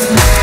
Peace.